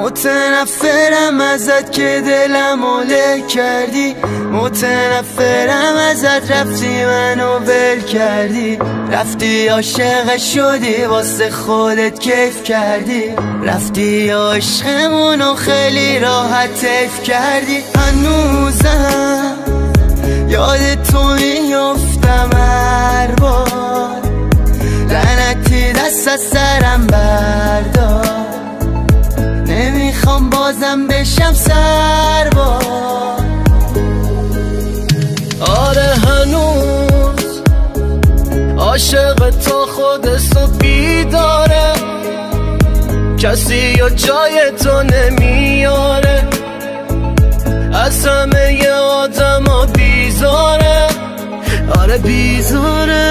متنفرم ازت که دلم له کردی. متنفرم ازت رفتی منو ول کردی. رفتی عاشق شدی واسه خودت کیف کردی. رفتی عشقمونو خیلی راحت تیف کردی. هنوزم یاد تو میفتم هر بار. لعنتی دست از سرم بردار. نمی‌خوام بازم بشم سربار آره هنوز عاشق تا خودستو بیداره. کسی یا جای تو نمیاره. از همه آدم ها بیزاره. آره بیزاره.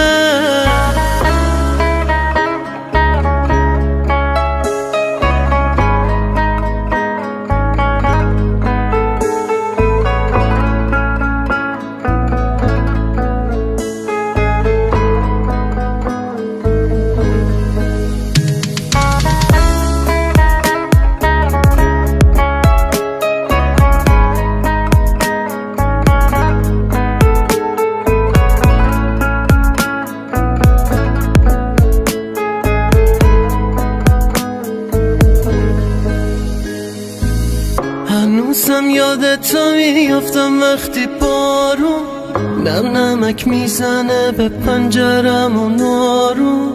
هنوزم یاد تو میافتم وقتی بارون. نم نمک می‌زنه به پنجرم و نارون.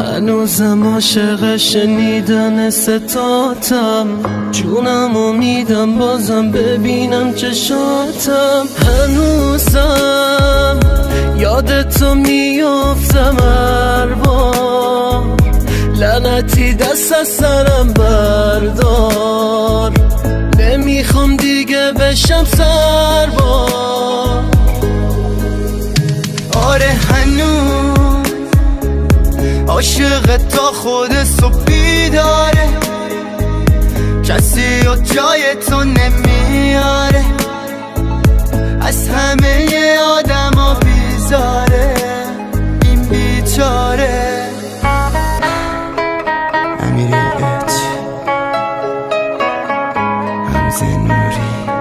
هنوزم عاشق شنیدن ستاتم. جونم و میدم بازم ببینم چشاتم هنوزم یاد تو میافتم هر بار لعنتی دست از سرم بردار. نمی‌خوام چشم سر با. آره هنوز عاشق تا خود صبح بیداره. کسی و جای تو نمیاره. از همه آدم ها بیزاره. این بیچاره. امیر اچ همزه نوری.